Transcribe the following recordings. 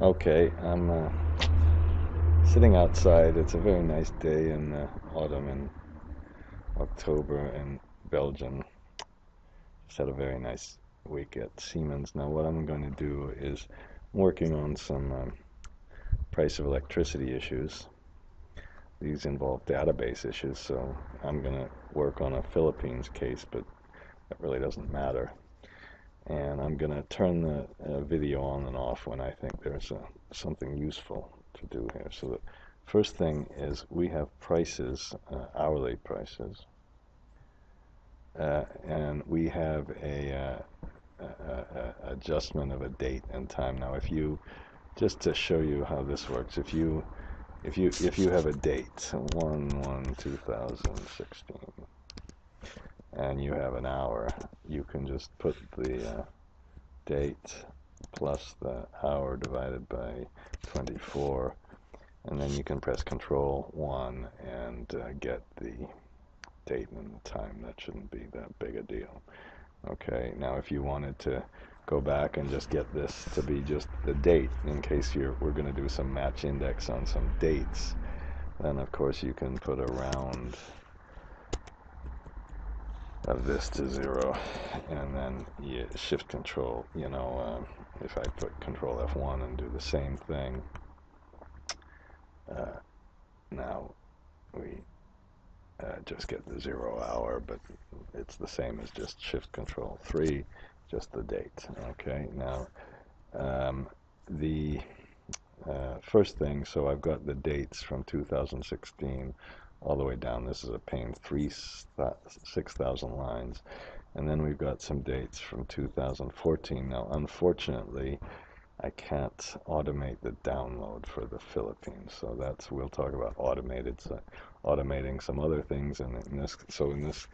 Okay, I'm uh, sitting outside. It's a very nice day in uh, autumn in October in Belgium. Just had a very nice week at Siemens. Now, what I'm going to do is working on some um, price of electricity issues. These involve database issues, so I'm going to work on a Philippines case, but that really doesn't matter and I'm going to turn the uh, video on and off when I think there's uh, something useful to do here. So the first thing is we have prices, uh, hourly prices, uh, and we have a, uh, a, a, adjustment of a date and time. Now, if you just to show you how this works, if you if you if you have a date, one one two thousand sixteen and you have an hour, you can just put the uh, date plus the hour divided by 24 and then you can press control 1 and uh, get the date and the time. That shouldn't be that big a deal. Okay now if you wanted to go back and just get this to be just the date in case you're we're going to do some match index on some dates then of course you can put a round of this to zero and then you shift control you know uh, if I put control F1 and do the same thing uh, now we uh, just get the zero hour but it's the same as just shift control 3 just the date okay? Now um, the uh, first thing so I've got the dates from 2016 all the way down. This is a pain, three, 6,000 lines. And then we've got some dates from 2014. Now, unfortunately, I can't automate the download for the Philippines. So that's, we'll talk about automated, so automating some other things. And in this, so in this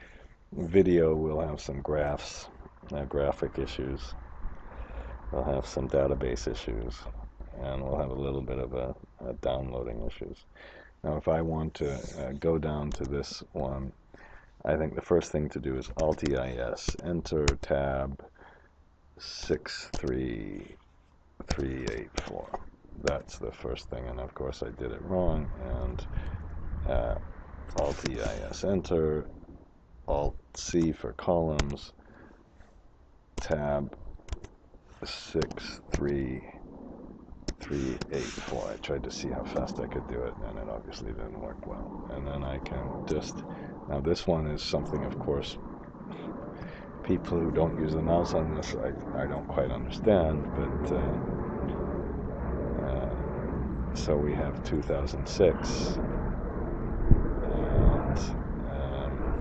video, we'll have some graphs, uh, graphic issues. We'll have some database issues. And we'll have a little bit of a, a downloading issues. Now if I want to uh, go down to this one, I think the first thing to do is Alt-EIS, enter tab 63384. That's the first thing, and of course I did it wrong, and uh, Alt-EIS, enter, Alt-C for columns, tab 63384. 384. I tried to see how fast I could do it, and it obviously didn't work well. And then I can just, now this one is something, of course, people who don't use the mouse on this, I, I don't quite understand, but, uh, uh, so we have 2006, and, um,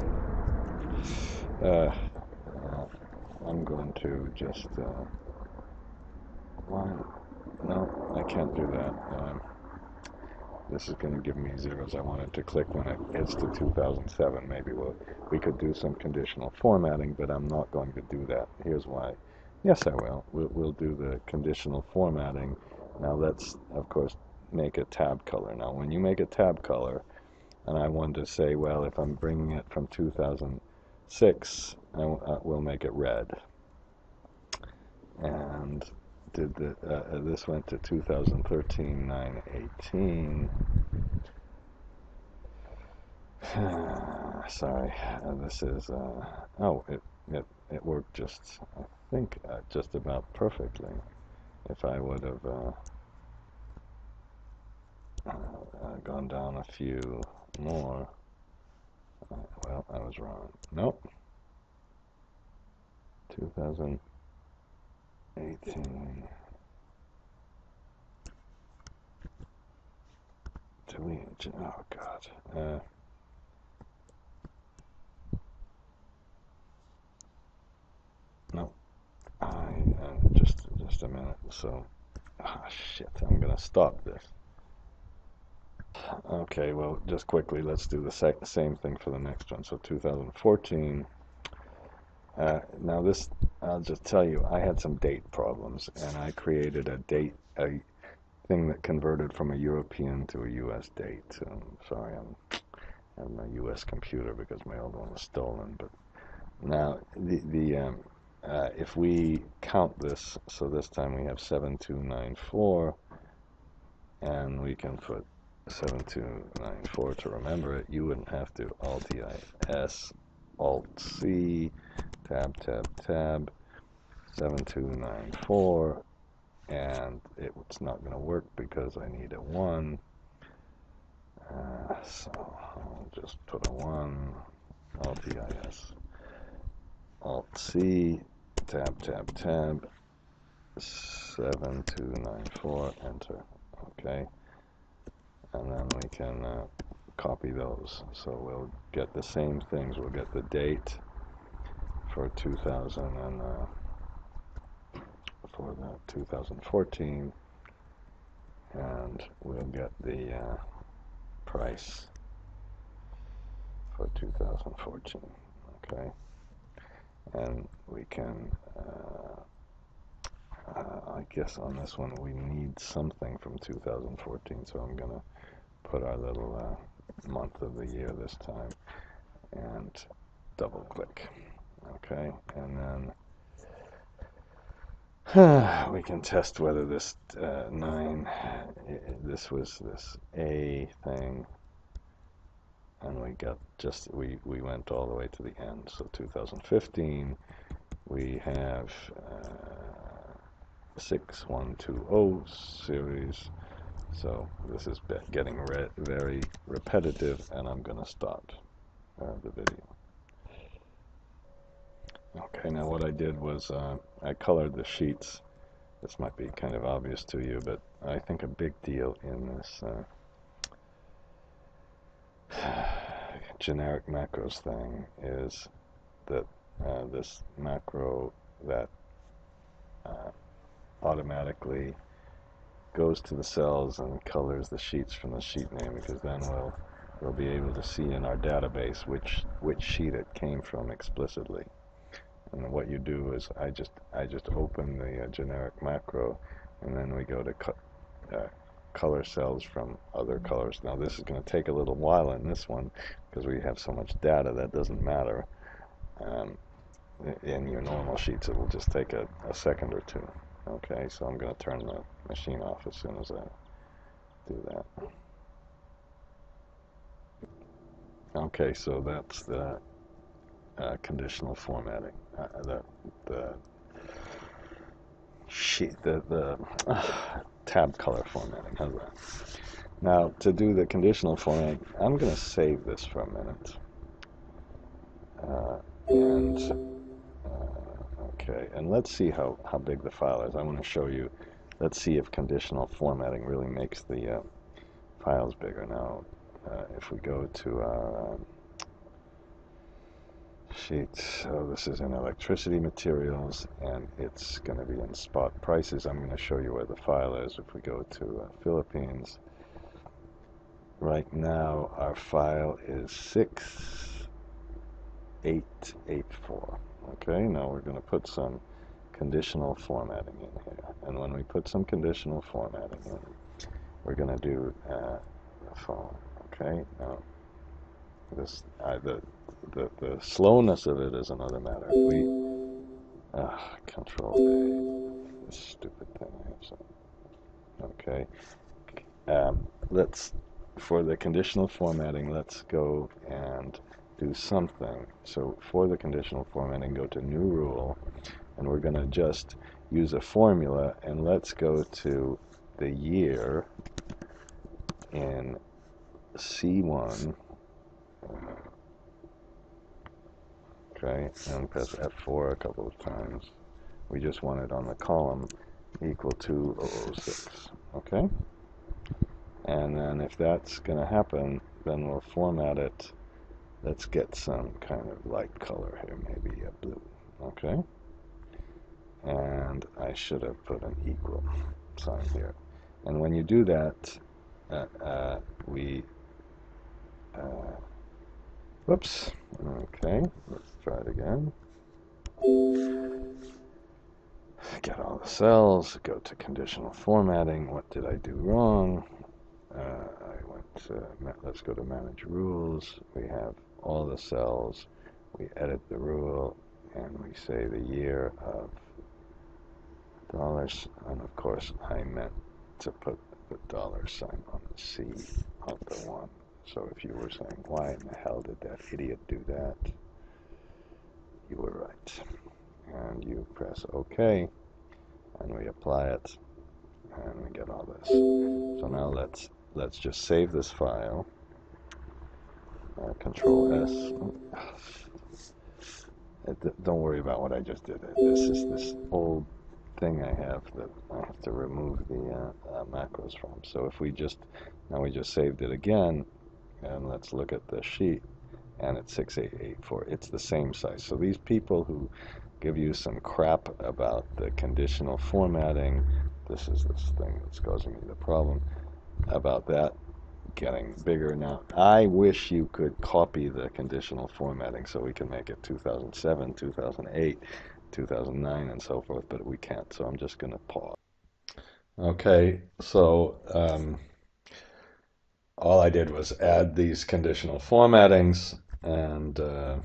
uh, I'm going to just, uh, no, I can't do that. Um, this is going to give me zeros. I wanted to click when it gets to 2007. Maybe we'll, we could do some conditional formatting, but I'm not going to do that. Here's why. Yes, I will. We'll, we'll do the conditional formatting. Now let's, of course, make a tab color. Now, when you make a tab color, and I want to say, well, if I'm bringing it from 2006, I, uh, we'll make it red. And did the, uh, uh, this went to 2013 918 sorry uh, this is uh, oh it, it it worked just I think uh, just about perfectly. If I would have uh, gone down a few more well I was wrong. Nope. 2000 18 delete oh god. Uh, no. I uh, just just a minute. So ah shit. I'm gonna stop this. Okay well just quickly let's do the same thing for the next one. So 2014 uh, now this, I'll just tell you, I had some date problems, and I created a date, a thing that converted from a European to a U.S. date. So, sorry, I'm on my U.S. computer because my old one was stolen. But now, the the um, uh, if we count this, so this time we have seven two nine four, and we can put 7294 to remember it. You wouldn't have to Alt-E-I-S, Alt-C, tab, tab, tab, 7294, and it's not going to work because I need a 1. Uh, so I'll just put a 1, Alt-E-I-S, Alt-C, tab, tab, tab, 7294, enter. Okay. And then we can uh, copy those. So we'll get the same things. We'll get the date for 2000 and uh, for the 2014 and we'll get the uh, price for 2014 okay? And we can uh, uh, I guess on this one we need something from 2014 so I'm gonna put our little uh, month of the year this time and double click okay and then we can test whether this uh, 9 this was this A thing. And we got just we we went all the way to the end. So 2015 we have uh, 6120 series. So this is getting re very repetitive and I'm gonna stop uh, the video okay now what I did was uh, I colored the sheets. This might be kind of obvious to you but I think a big deal in this uh, generic macros thing is that uh, this macro that uh, automatically goes to the cells and colors the sheets from the sheet name because then we'll we'll be able to see in our database which which sheet it came from explicitly and what you do is I just I just open the uh, generic macro and then we go to co uh, color cells from other colors now this is going to take a little while in this one because we have so much data that doesn't matter um, in your normal sheets it will just take a, a second or two Okay, so I'm going to turn the machine off as soon as I do that. Okay, so that's the uh, conditional formatting. Uh, the the sheet the the uh, tab color formatting. How's that? Now to do the conditional formatting, I'm going to save this for a minute, uh, and Okay, and let's see how, how big the file is. I want to show you, let's see if conditional formatting really makes the uh, files bigger. Now, uh, if we go to our sheet, so this is in electricity materials, and it's going to be in spot prices. I'm going to show you where the file is. If we go to uh, Philippines, right now our file is 6884. Okay, now we're going to put some conditional formatting in here. And when we put some conditional formatting in, we're going to do uh, the phone. Okay, now this uh, the, the the slowness of it is another matter. We uh, Control A. This stupid thing. Okay, um, let's for the conditional formatting. Let's go and do something. So for the conditional formatting, go to New Rule, and we're going to just use a formula, and let's go to the year in C1. Okay, and press F4 a couple of times. We just want it on the column equal to 006. Okay? And then if that's going to happen, then we'll format it Let's get some kind of light color here, maybe a blue. Okay? And I should have put an equal sign here. And when you do that, uh, uh, we, uh, whoops, okay, let's try it again. Get all the cells, go to conditional formatting. What did I do wrong? Uh, I went to, let's go to manage rules. We have all the cells, we edit the rule, and we say the year of dollars, and of course I meant to put the dollar sign on the C, not the 1. So if you were saying, why in the hell did that idiot do that? You were right. And you press OK, and we apply it, and we get all this. So now let's let's just save this file. Uh, control S. don't worry about what I just did. This is this old thing I have that I have to remove the uh, uh, macros from. So if we just, now we just saved it again, and let's look at the sheet, and it's 6884. It's the same size. So these people who give you some crap about the conditional formatting, this is this thing that's causing me the problem, about that getting bigger. Now, I wish you could copy the conditional formatting so we can make it 2007, 2008, 2009 and so forth, but we can't, so I'm just going to pause. Okay, so um, all I did was add these conditional formattings, and uh,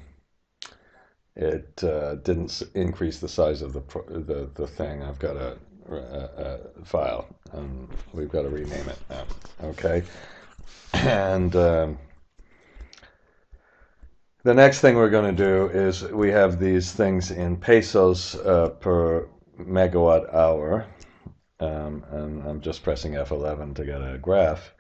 it uh, didn't increase the size of the, the, the thing. I've got a, a, a file, and we've got to rename it now. Okay, and um, the next thing we're going to do is we have these things in pesos uh, per megawatt hour. Um, and I'm just pressing F11 to get a graph.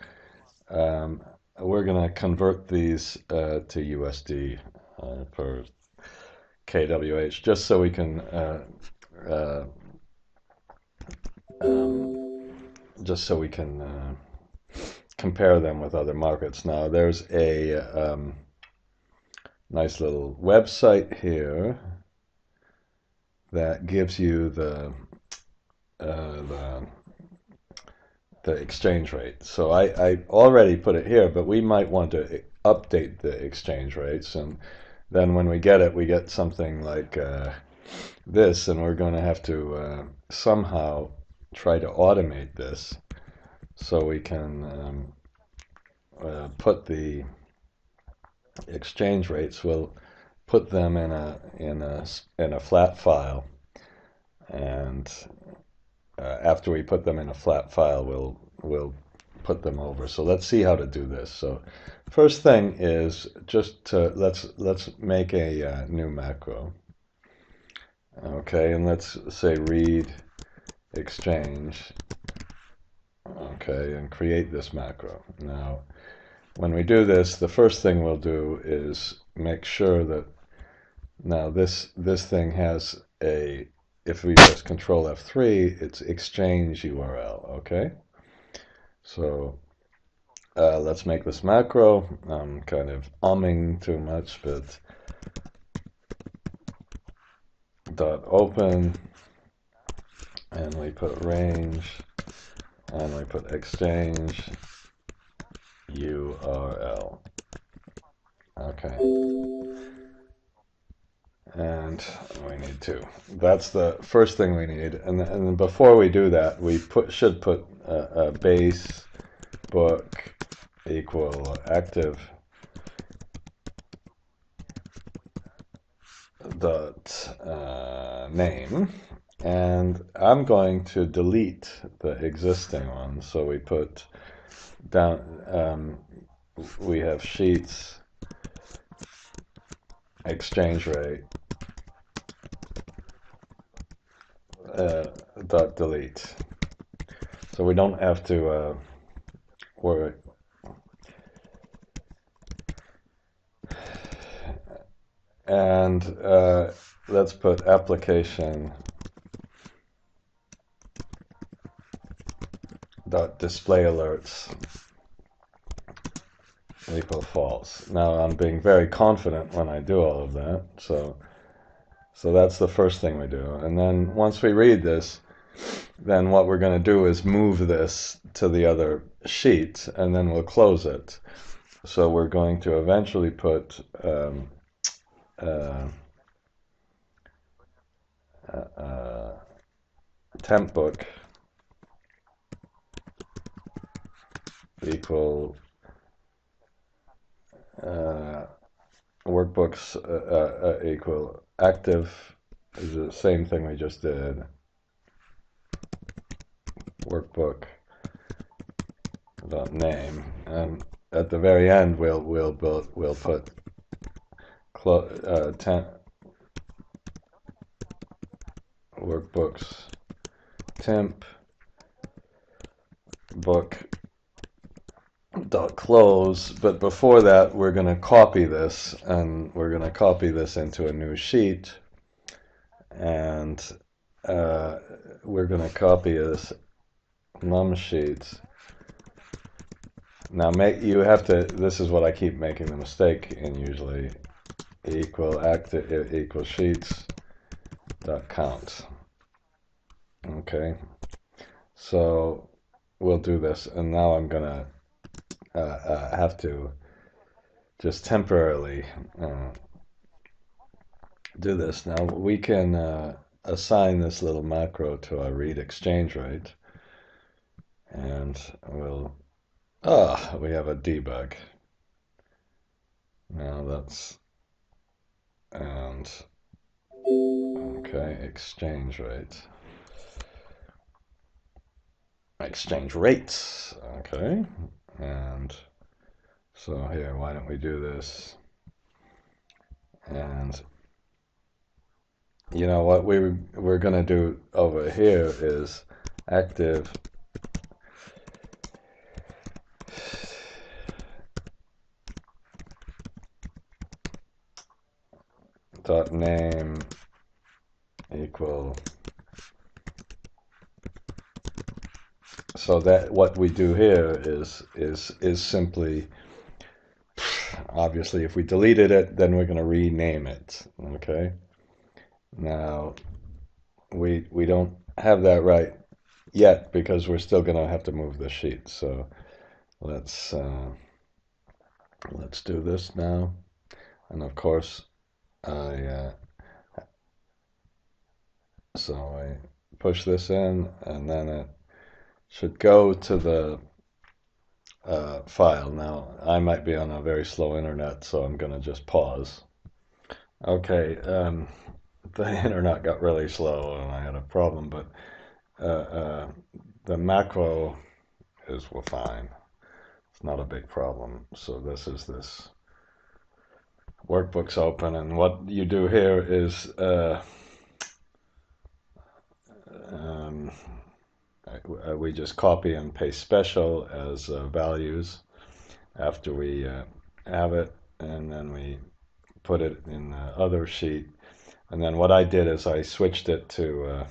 Um, we're going to convert these uh, to USD uh, per kWh just so we can uh, uh, um, just so we can uh, compare them with other markets. Now there's a um, nice little website here that gives you the uh, the the exchange rate. So I, I already put it here, but we might want to update the exchange rates, and then when we get it, we get something like uh, this, and we're going to have to uh, somehow try to automate this so we can um, uh, put the exchange rates, we'll put them in a in a in a flat file, and uh, after we put them in a flat file, we'll we'll put them over. So let's see how to do this. So first thing is just to, let's let's make a uh, new macro. Okay, and let's say read exchange. Okay, and create this macro. Now when we do this, the first thing we'll do is make sure that now this this thing has a if we press control F3 it's exchange URL okay so uh, let's make this macro I'm kind of umming too much but dot open and we put range and we put exchange URL. Okay. And we need to. That's the first thing we need. And, and before we do that, we put should put a, a base book equal active dot uh, name and I'm going to delete the existing one so we put down um, we have sheets exchange rate uh, dot delete so we don't have to uh, worry and uh, let's put application dot display alerts equal false. Now I'm being very confident when I do all of that, so so that's the first thing we do. And then once we read this, then what we're going to do is move this to the other sheet, and then we'll close it. So we're going to eventually put um, uh, uh, temp book equal uh, workbooks uh, equal active is the same thing we just did. Workbook dot name, and at the very end we'll we'll we'll, we'll put uh, ten, workbooks temp book dot close but before that we're going to copy this and we're going to copy this into a new sheet and uh, we're going to copy this num sheets now make you have to this is what I keep making the mistake in usually equal active equal sheets dot count. Okay? So we'll do this and now I'm gonna uh, uh, have to just temporarily uh, do this. Now we can uh, assign this little macro to our read exchange rate and we'll ah we have a debug. Now that's and okay exchange rate. Exchange rates okay and so here why don't we do this? And you know what we we're to do over here is active. Dot name equal so that what we do here is is is simply obviously if we deleted it then we're going to rename it okay now, we we don't have that right yet because we're still going to have to move the sheet. So let's uh, let's do this now. And of course, I uh, so I push this in, and then it should go to the uh, file. Now, I might be on a very slow internet, so I'm going to just pause. Okay. Um, the internet got really slow and I had a problem, but uh, uh, the macro is fine. It's not a big problem. So this is this workbook's open, and what you do here is uh, we just copy and paste special as uh, values after we uh, have it, and then we put it in the other sheet and then what I did is I switched it to uh,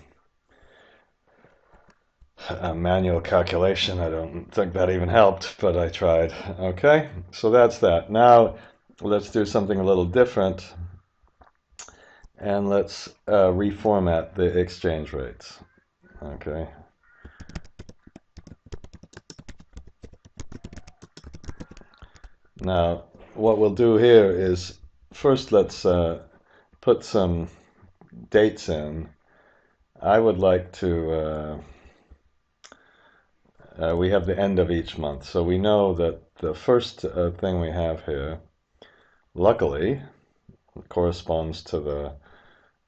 a manual calculation. I don't think that even helped, but I tried. Okay, so that's that. Now let's do something a little different. And let's uh, reformat the exchange rates. Okay. Now, what we'll do here is first let's uh, put some dates in. I would like to. Uh, uh, we have the end of each month, so we know that the first uh, thing we have here, luckily, corresponds to the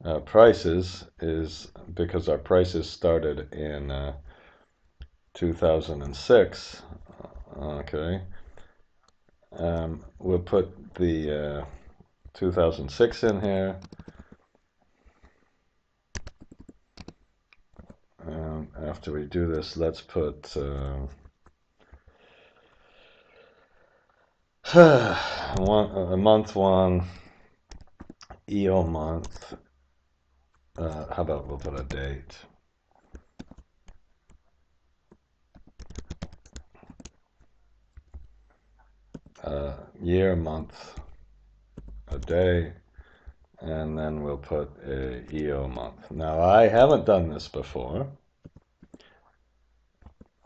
uh, prices, is because our prices started in uh, 2006. Okay. Um, we'll put the uh, 2006 in here. Um, after we do this, let's put uh, one, a month one, EO month. Uh, how about we'll put a date? Uh, year, month, a day, and then we'll put a EO month. Now I haven't done this before,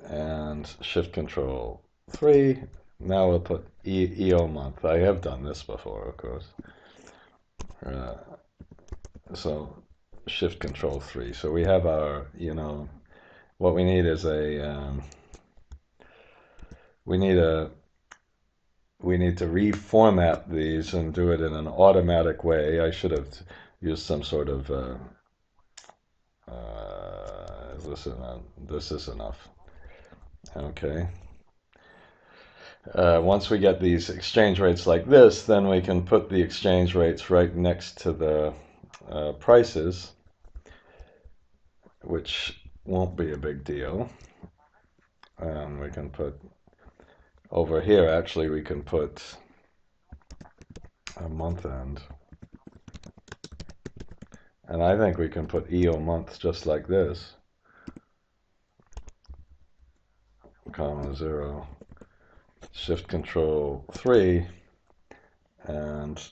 and Shift Control 3. Now we'll put e EO month. I have done this before, of course. Uh, so Shift Control 3. So we have our, you know, what we need is a, um, we need a we need to reformat these and do it in an automatic way. I should have used some sort of, uh, uh, is this enough? This is enough. Okay. uh, once we get these exchange rates like this, then we can put the exchange rates right next to the uh, prices, which won't be a big deal. And we can put over here, actually, we can put a month end. And I think we can put EO month just like this. Comma zero shift control 3 and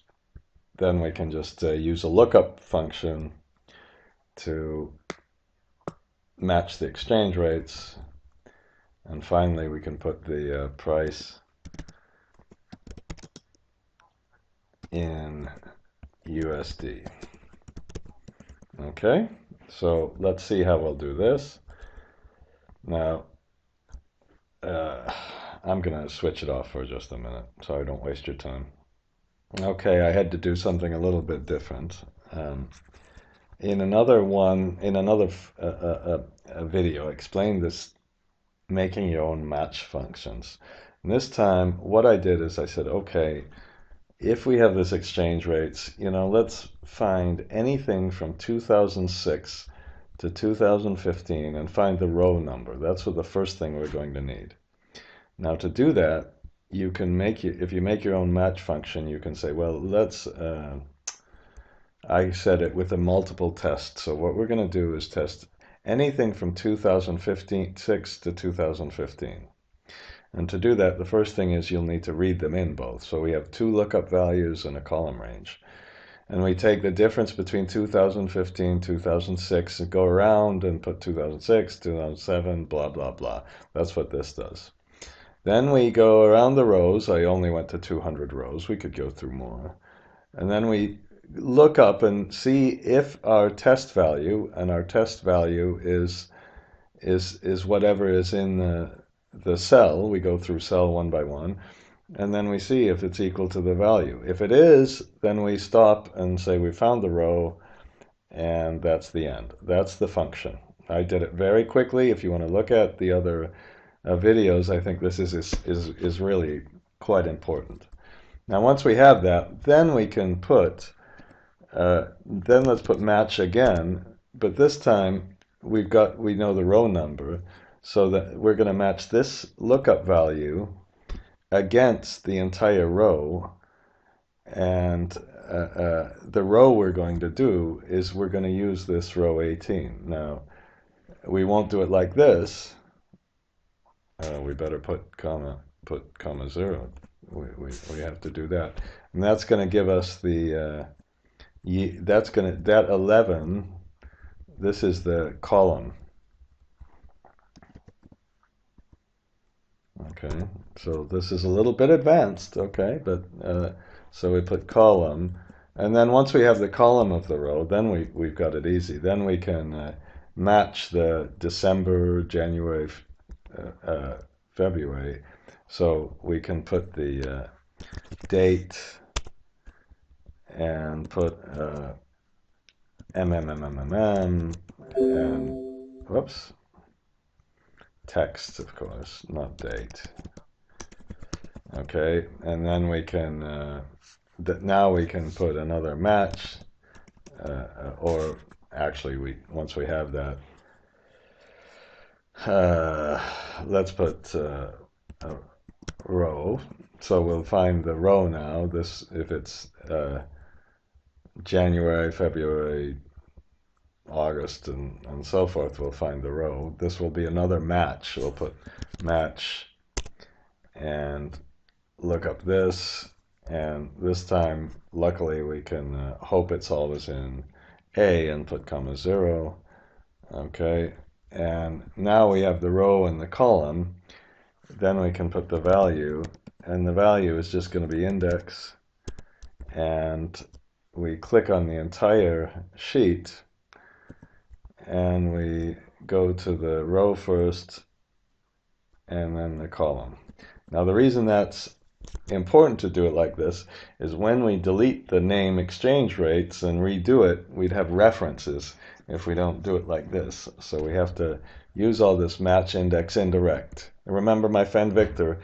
then we can just uh, use a lookup function to match the exchange rates and finally we can put the uh, price in USD okay so let's see how we'll do this now uh, I'm going to switch it off for just a minute so I don't waste your time. Okay, I had to do something a little bit different. Um, in another one, in another uh, uh, uh, video, I explained this making your own match functions. And this time, what I did is I said, okay, if we have this exchange rates, you know, let's find anything from 2006 to 2015 and find the row number. That's what the first thing we're going to need. Now to do that, you can make it, if you make your own match function, you can say, well, let's, uh, I said it with a multiple test. So what we're going to do is test anything from 2015, 6 to 2015. And to do that, the first thing is you'll need to read them in both. So we have two lookup values and a column range. And we take the difference between 2015, 2006, and go around and put 2006, 2007, blah, blah, blah. That's what this does. Then we go around the rows. I only went to 200 rows. We could go through more. And then we look up and see if our test value, and our test value is is is whatever is in the the cell. We go through cell one by one, and then we see if it's equal to the value. If it is, then we stop and say we found the row, and that's the end. That's the function. I did it very quickly. If you want to look at the other uh, videos, I think this is, is, is, is really quite important. Now, once we have that, then we can put, uh, then let's put match again, but this time we've got, we know the row number, so that we're going to match this lookup value against the entire row, and uh, uh, the row we're going to do is we're going to use this row 18. Now, we won't do it like this, uh, we better put comma put comma zero. We, we, we have to do that, and that's going to give us the uh, that's going to that eleven. This is the column. Okay, so this is a little bit advanced. Okay, but uh, so we put column, and then once we have the column of the row, then we we've got it easy. Then we can uh, match the December, January, uh, uh, February. So we can put the uh, date and put uh, MMMMMM and whoops, text, of course, not date. Okay, and then we can, uh, now we can put another match, uh, or actually we once we have that, uh, let's put uh, a row. So we'll find the row now. This, if it's uh, January, February, August, and, and so forth, we'll find the row. This will be another match. We'll put match and look up this. And this time, luckily, we can uh, hope it's always in A and put comma zero. Okay, and now we have the row and the column. Then we can put the value, and the value is just going to be index. And we click on the entire sheet, and we go to the row first, and then the column. Now the reason that's important to do it like this is when we delete the name exchange rates and redo it, we'd have references if we don't do it like this. So we have to use all this match index indirect. remember my friend Victor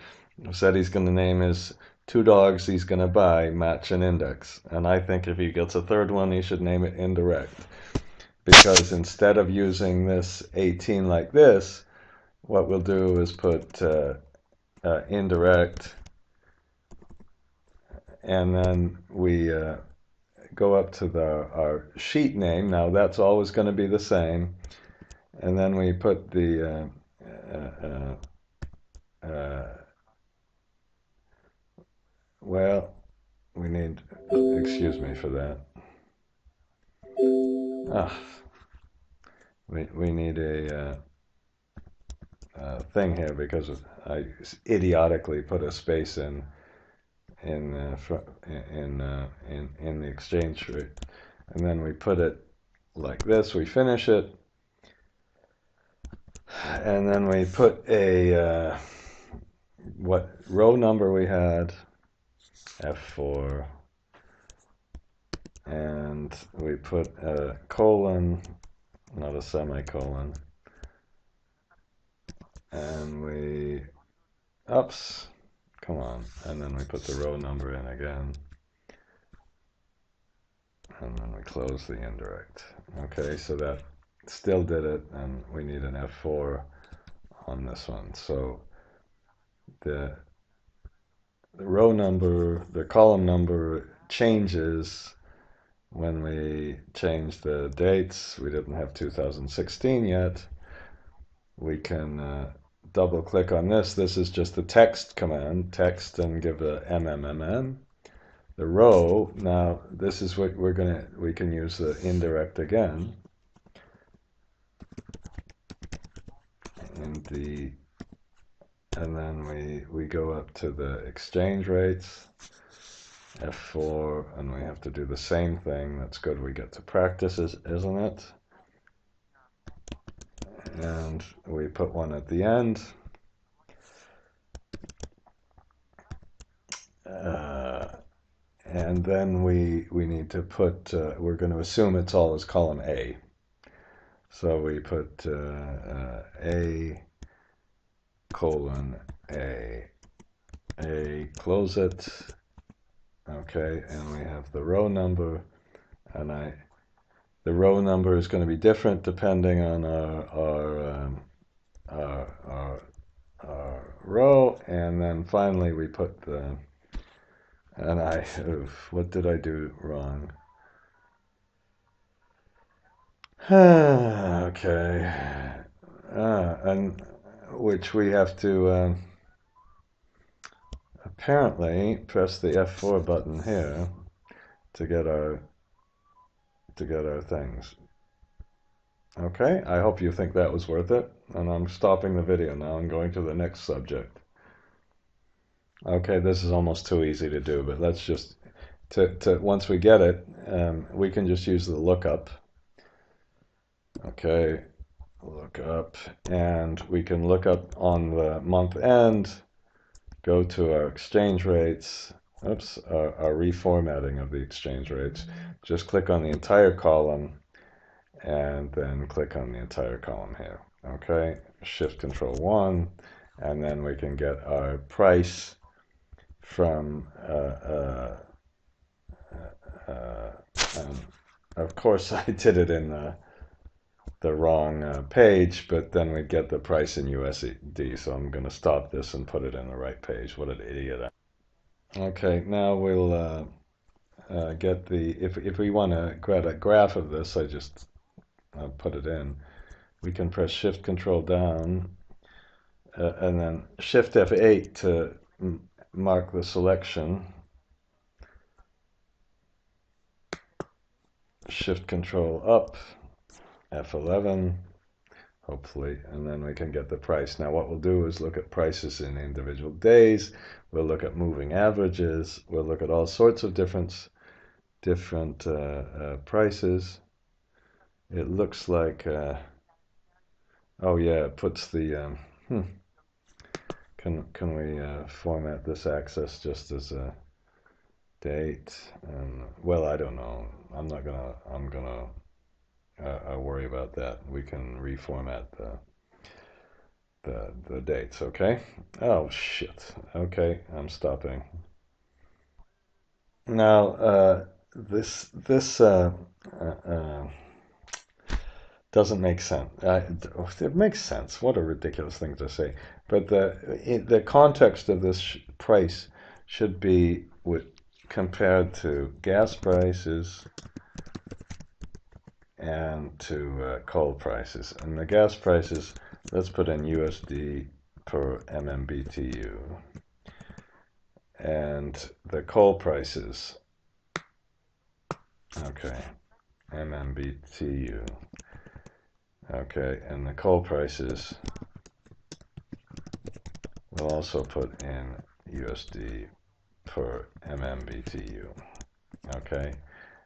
said he's going to name his two dogs he's going to buy match an index. And I think if he gets a third one, he should name it indirect. Because instead of using this 18 like this, what we'll do is put uh, uh, indirect and then we uh, go up to the our sheet name. Now that's always going to be the same, and then we put the uh, uh, uh, well, we need excuse me for that. Ah, we we need a uh, thing here because I idiotically put a space in in uh, in uh, in in the exchange rate, and then we put it like this. We finish it, and then we put a uh, what row number we had, F4, and we put a colon, not a semicolon, and we, oops, Come on. And then we put the row number in again. And then we close the indirect. Okay, so that still did it, and we need an F4 on this one. So the, the row number, the column number changes when we change the dates. We didn't have 2016 yet. We can uh, double click on this, this is just the text command, text and give a MMMM. The row, now this is what we're gonna, we can use the indirect again. And the, and then we, we go up to the exchange rates, F4, and we have to do the same thing. That's good, we get to practice, isn't it? and we put one at the end. Uh, and then we we need to put, uh, we're going to assume it's all as column A. So we put uh, uh A colon A, A, close it, okay, and we have the row number, and I the row number is going to be different depending on our, our, um, our, our, our, row. And then finally we put the, and I, what did I do wrong? okay. Ah, and which we have to um, apparently press the F4 button here to get our to get our things. Okay, I hope you think that was worth it. And I'm stopping the video now and going to the next subject. Okay, this is almost too easy to do, but let's just, to, to once we get it, um, we can just use the lookup. Okay, look up, and we can look up on the month end, go to our exchange rates, oops, our, our reformatting of the exchange rates. Just click on the entire column and then click on the entire column here. Okay, Shift Control 1, and then we can get our price from, uh, uh, uh, of course I did it in the, the wrong uh, page, but then we'd get the price in USD, so I'm going to stop this and put it in the right page. What an idiot. Okay, now we'll uh, uh, get the, if, if we want to get a graph of this, I just uh, put it in. We can press Shift Control down uh, and then Shift F8 to mark the selection. Shift Control up, F11, hopefully, and then we can get the price. Now what we'll do is look at prices in individual days. We'll look at moving averages. We'll look at all sorts of different, different uh, uh, prices. It looks like, uh, oh yeah, it puts the, um, hmm. can, can we uh, format this axis just as a date? And, well, I don't know. I'm not gonna, I'm gonna uh, worry about that. We can reformat the, the, the dates, okay? Oh, shit. Okay, I'm stopping. Now, uh, this, this, uh, uh, uh doesn't make sense. it makes sense. What a ridiculous thing to say. But the, the context of this price should be with, compared to gas prices and to uh, coal prices. And the gas prices, let's put in USD per MMBTU. And the coal prices, okay, MMBTU. Okay, and the coal prices we'll also put in USD per MMBTU. Okay,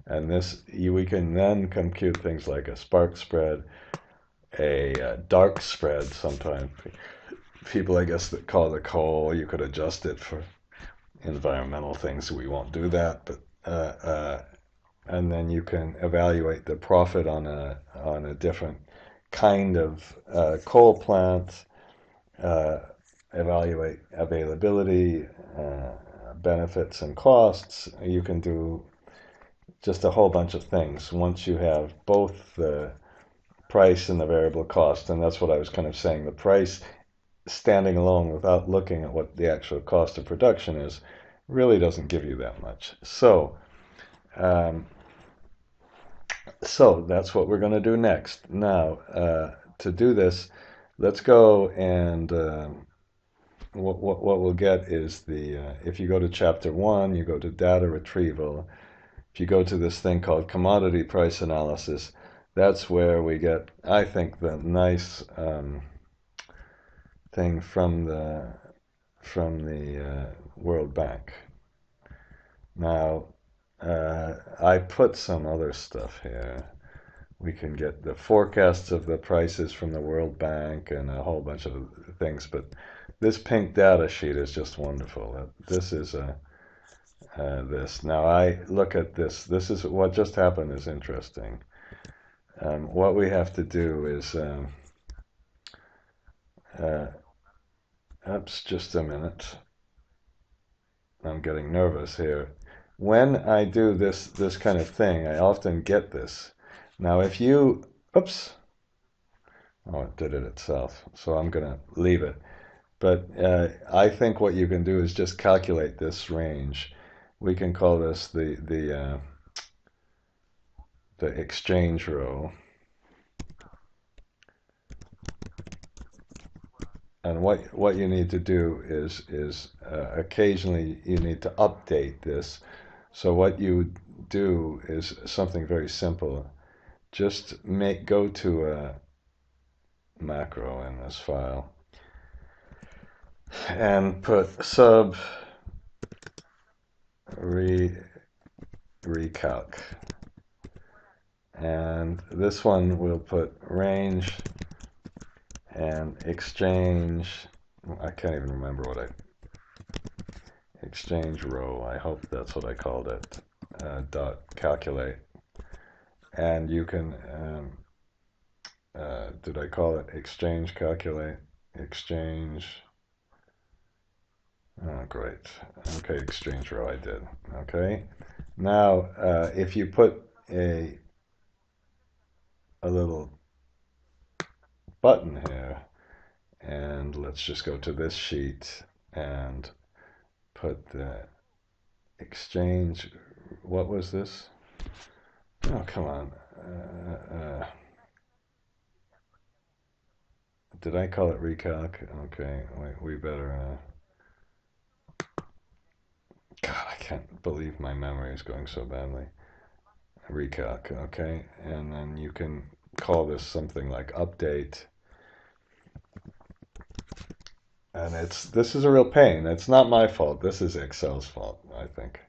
and this we can then compute things like a spark spread, a, a dark spread. Sometimes people, I guess, that call the coal, you could adjust it for environmental things. We won't do that, but uh, uh, and then you can evaluate the profit on a on a different kind of uh, coal plant, uh, evaluate availability, uh, benefits and costs. You can do just a whole bunch of things once you have both the price and the variable cost. And that's what I was kind of saying. The price standing alone without looking at what the actual cost of production is really doesn't give you that much. So, um, so that's what we're going to do next. Now, uh, to do this, let's go and uh, what, what, what we'll get is the, uh, if you go to chapter one, you go to data retrieval. If you go to this thing called commodity price analysis, that's where we get, I think, the nice um, thing from the from the uh, World Bank. Now, uh, I put some other stuff here. We can get the forecasts of the prices from the World Bank and a whole bunch of things, but this pink data sheet is just wonderful. This is a uh, this. Now I look at this. This is what just happened is interesting. Um, what we have to do is, um, uh, oops, just a minute. I'm getting nervous here when I do this this kind of thing, I often get this. Now, if you, oops, oh, it did it itself, so I'm going to leave it. But uh, I think what you can do is just calculate this range. We can call this the the uh, the exchange row. And what what you need to do is is uh, occasionally you need to update this so what you do is something very simple. Just make go to a macro in this file and put sub re recalc and this one we'll put range and exchange I can't even remember what I exchange row. I hope that's what I called it. Uh, dot calculate, and you can. Um, uh, did I call it exchange calculate? Exchange. Oh, great. Okay, exchange row I did. Okay. Now, uh, if you put a a little button here, and let's just go to this sheet and put the exchange. What was this? Oh, come on. Uh, uh, did I call it recalc? Okay, wait, we better. God, I can't believe my memory is going so badly. Recalc, okay, and then you can call this something like update and it's this is a real pain. It's not my fault. This is Excel's fault, I think.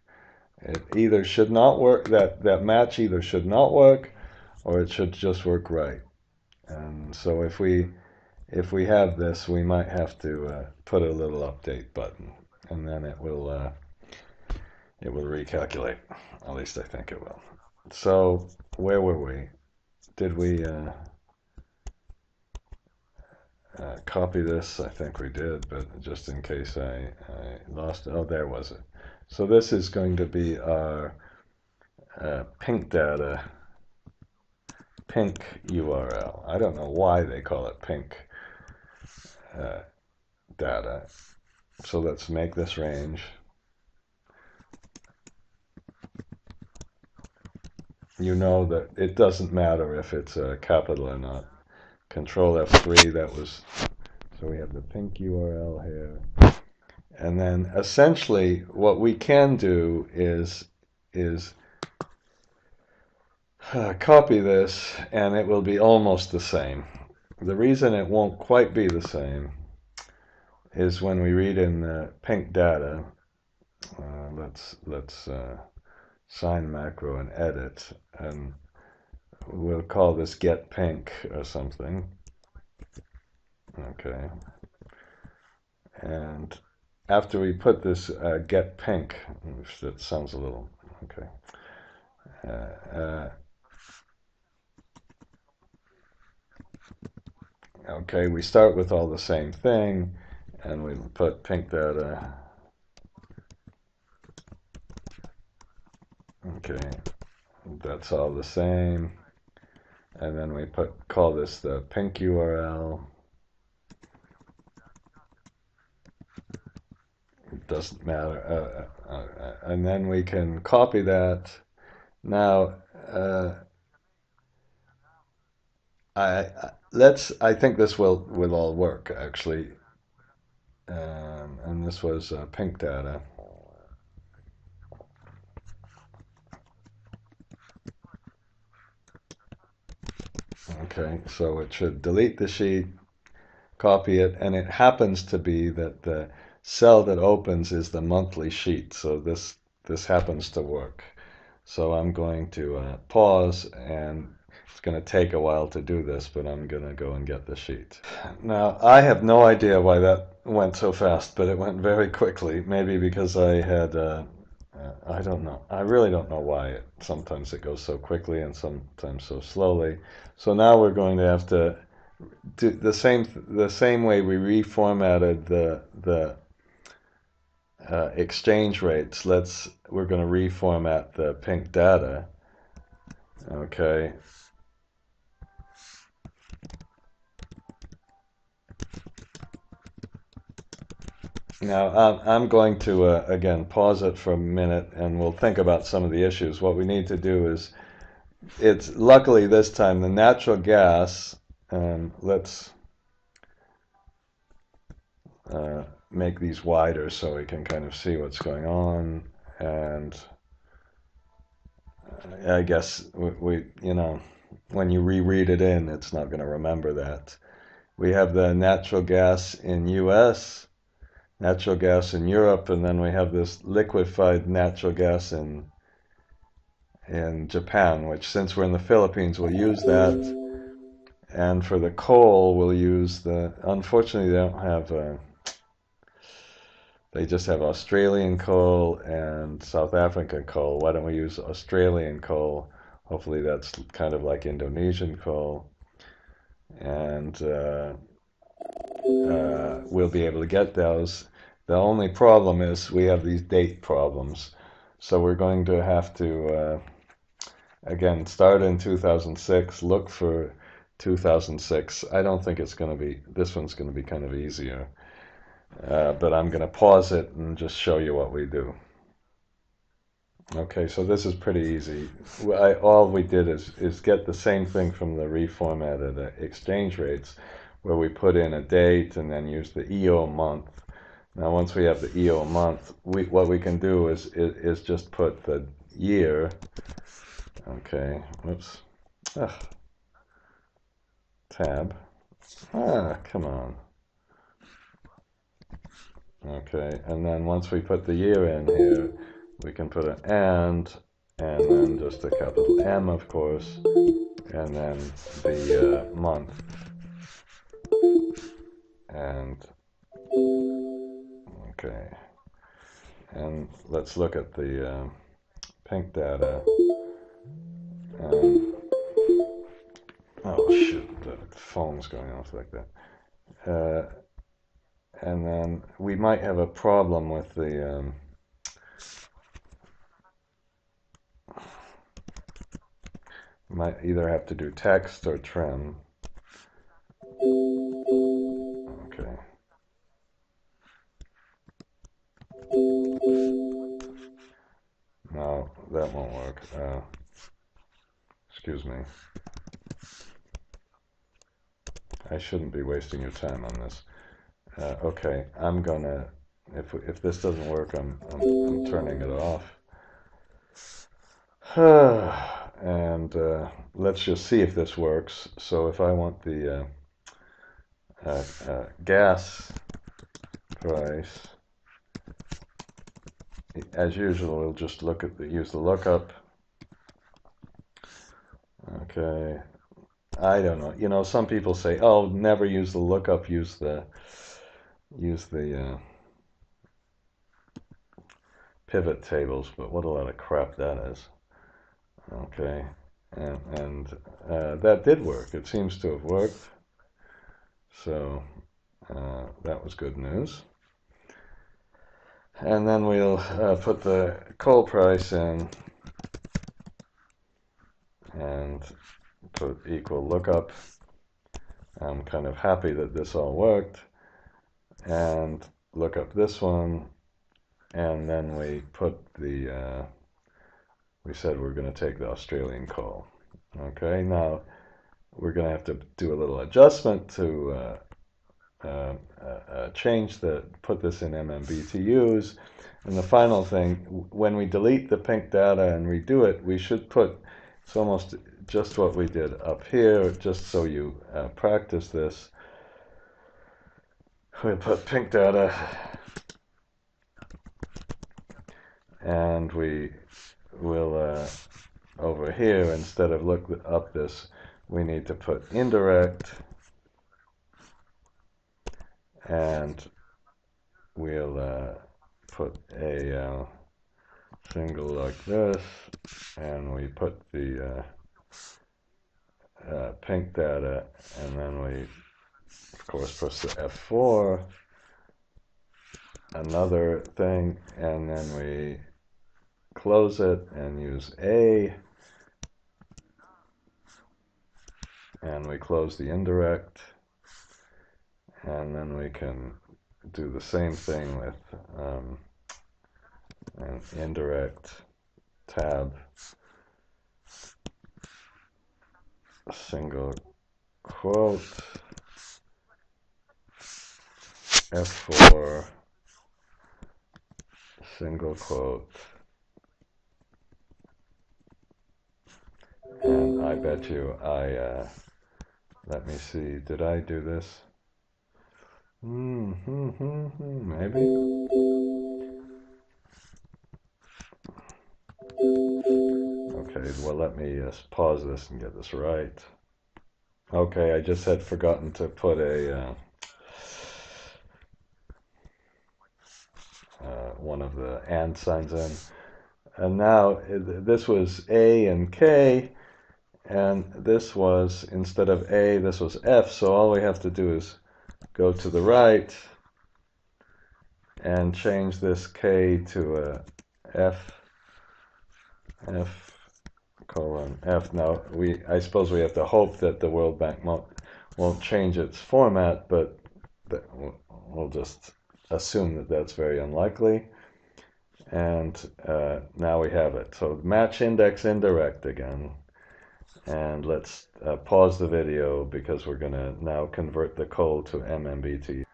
It either should not work that that match either should not work or it should just work right. And so if we if we have this, we might have to uh, put a little update button, and then it will uh, it will recalculate. At least I think it will. So where were we? Did we? Uh, uh, copy this. I think we did, but just in case I, I lost it. Oh, there was it. So this is going to be our uh, pink data, pink URL. I don't know why they call it pink uh, data. So let's make this range. You know that it doesn't matter if it's a capital or not. Control F3, that was, so we have the pink URL here. And then essentially what we can do is, is uh, copy this and it will be almost the same. The reason it won't quite be the same is when we read in the pink data, uh, let's, let's uh, sign macro and edit, and we'll call this get pink or something. Okay. And after we put this uh, get pink, that sounds a little, okay. Uh, uh, okay, we start with all the same thing and we put pink data. Okay, that's all the same. And then we put call this the pink URL. It doesn't matter. Uh, uh, uh, and then we can copy that. Now, uh, I, let's. I think this will will all work actually um, and this was uh, pink data. Okay, so it should delete the sheet, copy it, and it happens to be that the cell that opens is the monthly sheet, so this, this happens to work. So I'm going to uh, pause and it's going to take a while to do this, but I'm going to go and get the sheet. Now, I have no idea why that went so fast, but it went very quickly. Maybe because I had, uh, uh, I don't know. I really don't know why. It, sometimes it goes so quickly and sometimes so slowly. So now we're going to have to do the same, the same way we reformatted the, the uh, exchange rates. Let's, we're going to reformat the pink data. Okay, Now, I'm going to, uh, again, pause it for a minute and we'll think about some of the issues. What we need to do is, it's luckily this time the natural gas, and let's uh, make these wider so we can kind of see what's going on. And uh, I guess we, we you know, when you reread it in, it's not going to remember that. We have the natural gas in US natural gas in Europe, and then we have this liquefied natural gas in in Japan, which since we're in the Philippines, we'll use that. And for the coal, we'll use the. Unfortunately, they don't have. A, they just have Australian coal and South African coal. Why don't we use Australian coal? Hopefully, that's kind of like Indonesian coal. And uh, uh, we'll be able to get those. The only problem is we have these date problems. So we're going to have to, uh, again, start in 2006, look for 2006. I don't think it's going to be, this one's going to be kind of easier. Uh, but I'm going to pause it and just show you what we do. Okay, so this is pretty easy. I, all we did is, is get the same thing from the reformatted uh, exchange rates, where we put in a date and then use the EO month now, once we have the EO month, we, what we can do is, is, is just put the year. Okay, whoops. Ugh. Tab. Ah, come on. Okay, and then once we put the year in here, we can put an and, and then just a capital M, of course, and then the uh, month. And Okay. And let's look at the uh, pink data. And, oh shit, the phone's going off like that. Uh, and then we might have a problem with the um, might either have to do text or trim. Uh, excuse me. I shouldn't be wasting your time on this. Uh, okay, I'm gonna, if, if this doesn't work, I'm, I'm, I'm turning it off. and uh, let's just see if this works. So if I want the uh, uh, uh gas price, as usual, we'll just look at the, use the lookup. Okay, I don't know. You know, some people say, "Oh, never use the lookup. Use the use the uh, pivot tables." But what a lot of crap that is. Okay, and and uh, that did work. It seems to have worked. So uh, that was good news. And then we'll uh, put the coal price in and put equal lookup. I'm kind of happy that this all worked. And look up this one. And then we put the, uh, we said we're going to take the Australian call. Okay, now we're going to have to do a little adjustment to uh, uh, uh, uh change the, put this in MMBTUs. And the final thing, when we delete the pink data and redo it, we should put, it's almost just what we did up here, just so you uh, practice this. We put pink data and we will uh, over here instead of look up this we need to put indirect and we'll uh, put a uh, single like this and we put the uh, uh, pink data, and then we, of course, press the F4, another thing, and then we close it and use A, and we close the indirect, and then we can do the same thing with um, an indirect tab. Single quote. F4 single quote. And I bet you I uh, let me see did I do this? Mm -hmm, maybe Okay, well, let me uh, pause this and get this right. Okay, I just had forgotten to put a uh, uh, one of the and signs in. And now this was A and K, and this was, instead of A, this was F, so all we have to do is go to the right and change this K to a F, F colon F. Now, we I suppose we have to hope that the World Bank won't, won't change its format, but we'll just assume that that's very unlikely. And uh, now we have it. So match index indirect again. And let's uh, pause the video because we're going to now convert the coal to MMBTU.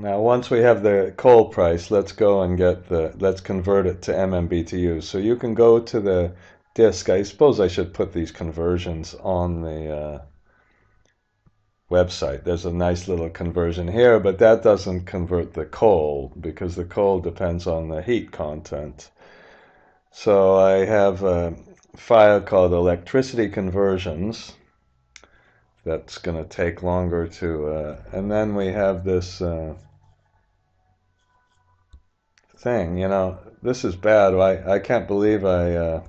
Now, once we have the coal price, let's go and get the, let's convert it to MMBTU. So you can go to the disk. I suppose I should put these conversions on the uh, website. There's a nice little conversion here, but that doesn't convert the coal because the coal depends on the heat content. So I have a file called electricity conversions that's going to take longer to, uh, and then we have this uh, thing, you know, this is bad. I, I can't believe I uh,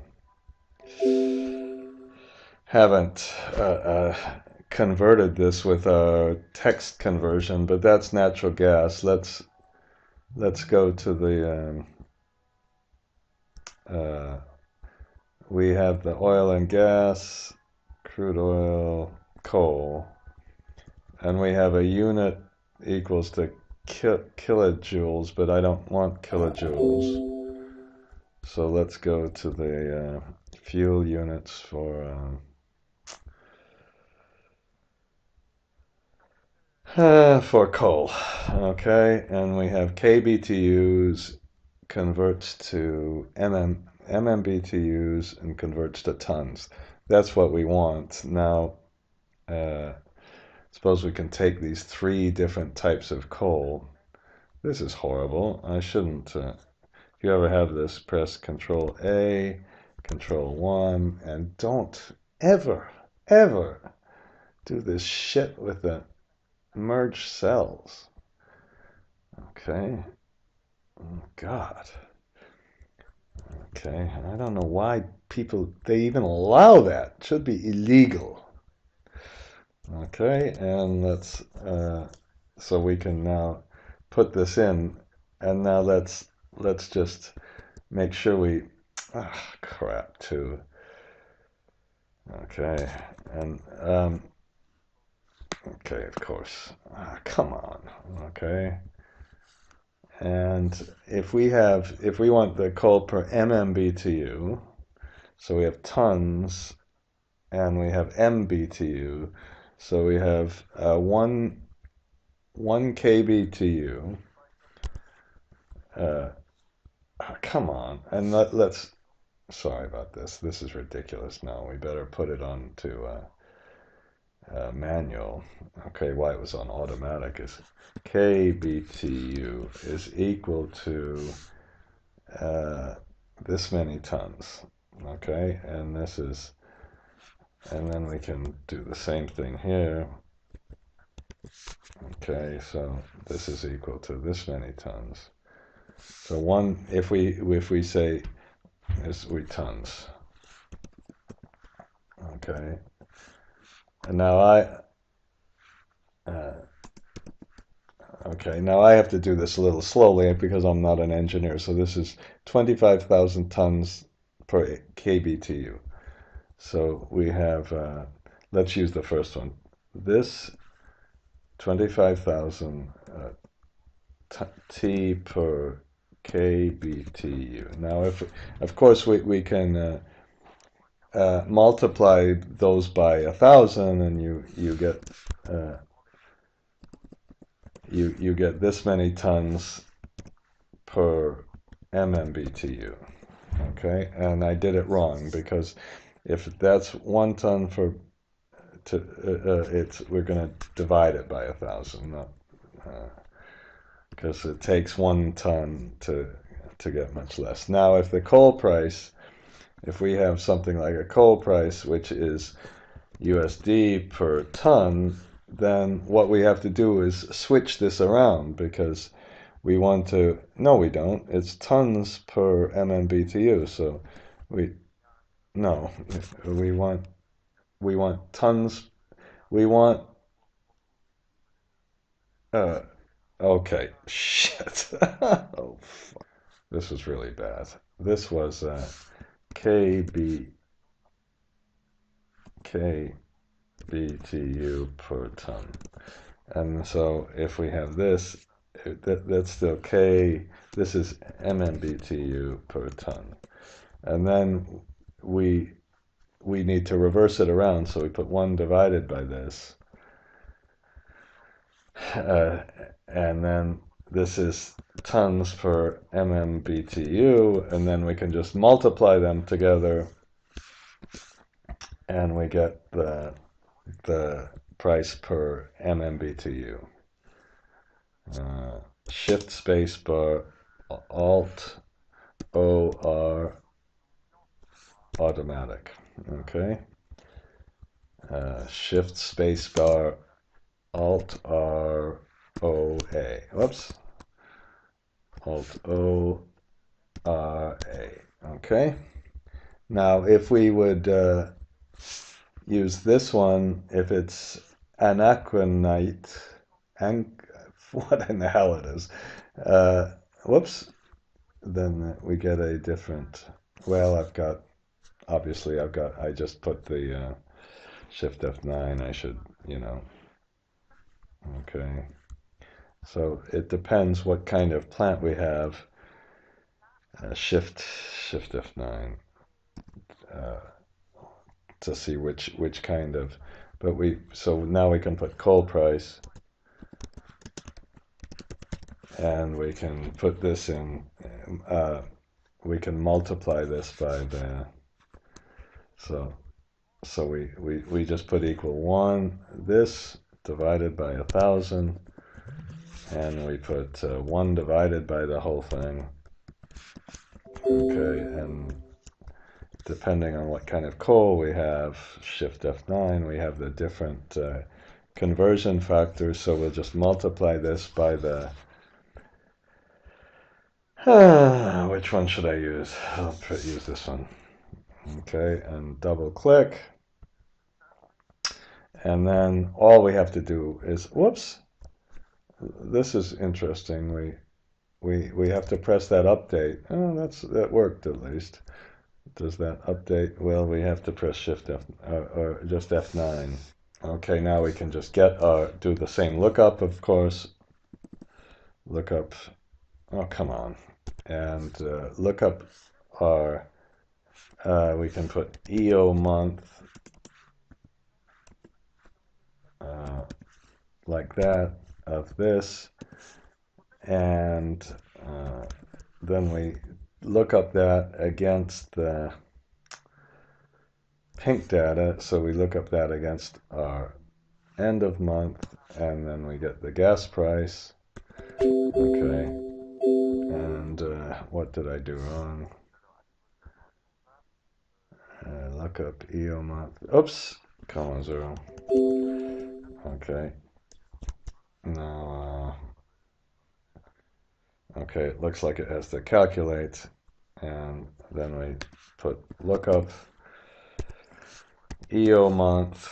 haven't uh, uh, converted this with a text conversion, but that's natural gas. Let's let's go to the um, uh, we have the oil and gas, crude oil, coal, and we have a unit equals to ki kilojoules, but I don't want kilojoules. So let's go to the uh, fuel units for um, uh, for coal. Okay, and we have kBTUs converts to mm MMBTUs and converts to tons. That's what we want. Now, uh, suppose we can take these three different types of coal. This is horrible. I shouldn't. Uh, if you ever have this, press Control A, Control 1, and don't ever, ever do this shit with the merge cells. Okay. Oh, God. Okay, I don't know why people they even allow that. It should be illegal. Okay, and let's uh, so we can now put this in, and now let's let's just make sure we ah crap too. Okay, and um, okay, of course. Ah, come on. Okay. And if we have, if we want the coal per MMBTU, so we have tons and we have MBTU, so we have uh, one, one kBTU. Uh, ah, come on, and let, us sorry about this. This is ridiculous now. We better put it on to uh, uh, manual. Okay, why it was on automatic is kBTU is equal to uh, this many tons. Okay, and this is, and then we can do the same thing here. Okay, so this is equal to this many tons. So one, if we if we say this we tons. Okay, and now I, uh, okay, now I have to do this a little slowly because I'm not an engineer. So this is 25,000 tons per kBTU. So we have, uh, let's use the first one. This 25,000 uh, T per kBTU. Now, if of course we, we can uh, uh, multiply those by a thousand and you you get uh, you you get this many tons per MMBTU okay and I did it wrong because if that's one ton for to uh, uh it's we're going to divide it by a thousand because uh, it takes one ton to to get much less now if the coal price if we have something like a coal price, which is USD per ton, then what we have to do is switch this around because we want to, no, we don't. It's tons per MMBTU. So we, no, we want, we want tons, we want, uh, okay, shit. oh, fuck. This was really bad. This was, uh, KB KBTU per ton. And so if we have this, that, that's still K, this is MMBTU per ton. And then we, we need to reverse it around, so we put 1 divided by this. Uh, and then this is tons per MMBTU, and then we can just multiply them together, and we get the, the price per MMBTU. Uh, shift spacebar, Alt, OR, automatic. Okay. Uh, shift spacebar, Alt R O A. Whoops. Alt O R A. Okay. Now, if we would, uh, use this one if it's anaconite. An what in the hell it is. Uh, whoops. Then we get a different. Well, I've got. Obviously, I've got. I just put the uh, Shift F9. I should, you know. Okay. So it depends what kind of plant we have. Uh, shift Shift F9 uh, to see which which kind of. But we so now we can put coal price, and we can put this in. Uh, we can multiply this by the. So, so we we we just put equal one. This divided by a thousand and we put uh, 1 divided by the whole thing. Okay, and depending on what kind of coal we have, shift F9, we have the different uh, conversion factors, so we'll just multiply this by the uh, which one should I use? I'll use this one. Okay, and double click. And then all we have to do is, whoops, this is interesting. We we we have to press that update. Oh, that's that worked at least. Does that update? Well, we have to press Shift F uh, or just F9. Okay, now we can just get uh do the same lookup, of course. Lookup. Oh, come on, and uh, lookup our. Uh, we can put EO month uh, like that of this. And uh, then we look up that against the pink data. So we look up that against our end of month and then we get the gas price. Okay. And uh, what did I do wrong uh, look up EO month oops comma zero. Okay. Now, uh, okay, it looks like it has to calculate, and then we put lookup EO month,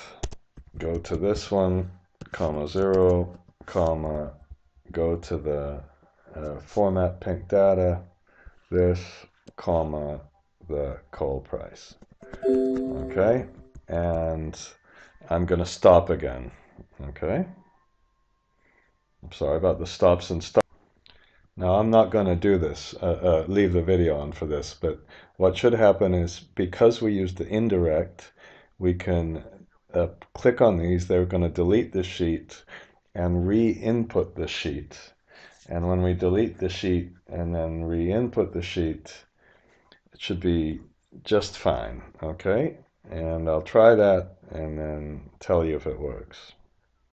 go to this one, comma zero, comma, go to the uh, format pink data, this, comma, the coal price. Okay, and I'm going to stop again. Okay. I'm sorry about the stops and stops. Now I'm not going to do this, uh, uh, leave the video on for this, but what should happen is because we use the indirect, we can uh, click on these, they're going to delete the sheet and re-input the sheet. And when we delete the sheet and then re-input the sheet, it should be just fine, okay? And I'll try that and then tell you if it works.